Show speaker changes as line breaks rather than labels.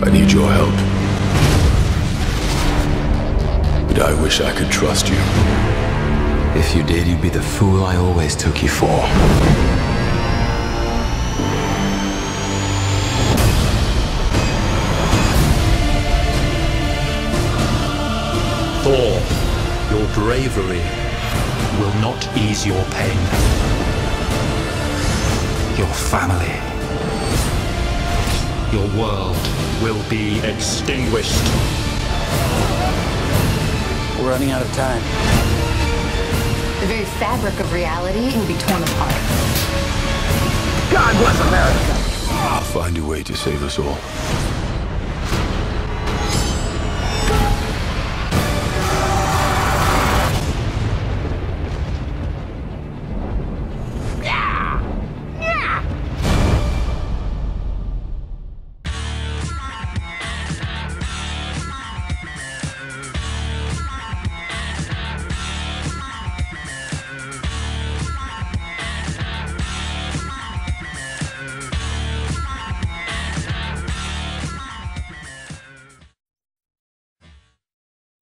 I need your help. But I wish I could trust you.
If you did, you'd be the fool I always took you for.
Thor, your bravery will not ease your pain. Your family, your world will be extinguished.
We're running out of time.
The very fabric of reality will be torn apart. God bless America!
I'll find a way to save us all.